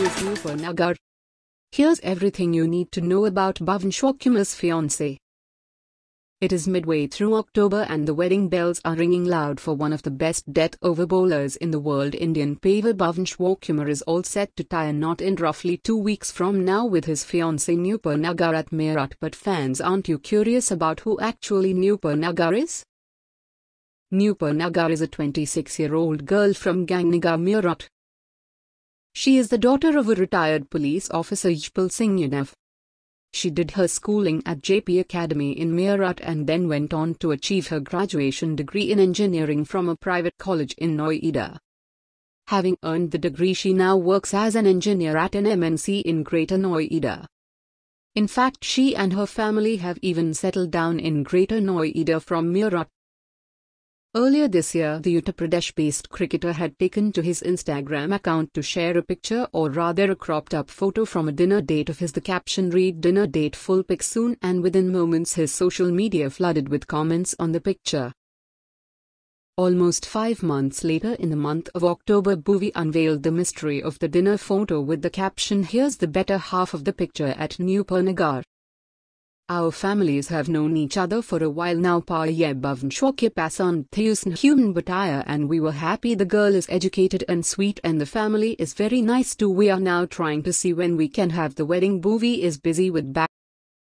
Nagar. Here's everything you need to know about Bhuvneshwar Kumar's fiancée. It is midway through October and the wedding bells are ringing loud for one of the best death over bowlers in the world. Indian paver Bhuvneshwar Kumar is all set to tie a knot in roughly two weeks from now with his fiancée Nupur Nagar at Meerut. But fans aren't you curious about who actually Nupur Nagar is? Nupur Nagar is a 26-year-old girl from Ganganagar Meerut. She is the daughter of a retired police officer Yashpal Singh Yadav. She did her schooling at JP Academy in Meerut and then went on to achieve her graduation degree in engineering from a private college in Noida. Having earned the degree she now works as an engineer at an MNC in Greater Noida. In fact she and her family have even settled down in Greater Noida from Meerut. Earlier this year, the Uttar Pradesh based cricketer had taken to his Instagram account to share a picture or rather a cropped up photo from a dinner date of his. The caption read Dinner date full pic soon, and within moments, his social media flooded with comments on the picture. Almost five months later, in the month of October, Bhuvi unveiled the mystery of the dinner photo with the caption Here's the better half of the picture at Nupur Nagar. Our families have known each other for a while now. And we were happy. The girl is educated and sweet and the family is very nice too. We are now trying to see when we can have the wedding. Bhuvi is busy with back